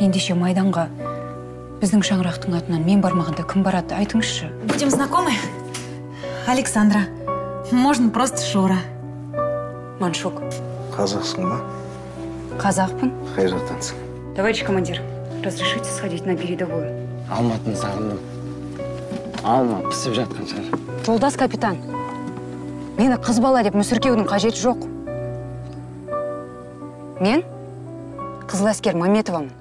ендеше майданға біздің шаңырақтың атынан мен бармағанда кім барады айтыңызшы. Будем знакомы? Александра можно просто шура. Маншук. Қазақсың ба? Қазақпын қай жақтансың товарищ командир разрешите сходить на передовую? Алматыны сағындым. Алма пісіп жатқан шығар. Жолдас капитан мені қыз бала деп мүсіркеудің қажеті жоқ. Мен қызыл әскер маметовамын.